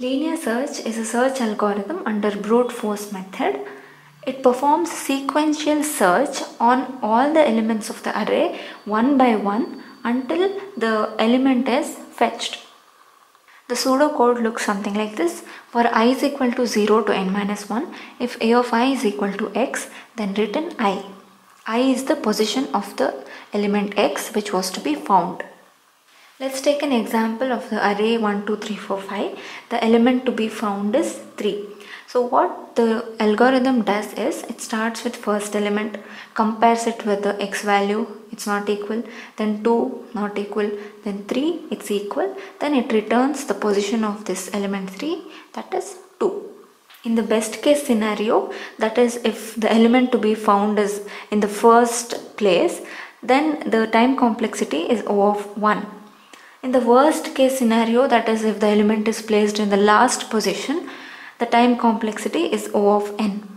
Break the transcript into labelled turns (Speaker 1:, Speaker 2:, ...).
Speaker 1: Linear search is a search algorithm under brute force method. It performs sequential search on all the elements of the array one by one until the element is fetched. The pseudocode looks something like this. For i is equal to 0 to n minus 1, if a of i is equal to x, then written i. i is the position of the element x which was to be found. Let's take an example of the array 1, 2, 3, 4, 5. The element to be found is 3. So what the algorithm does is it starts with first element, compares it with the x value, it's not equal, then 2 not equal, then 3 it's equal, then it returns the position of this element 3 that is 2. In the best case scenario that is if the element to be found is in the first place then the time complexity is O of 1. In the worst case scenario that is if the element is placed in the last position the time complexity is O of n.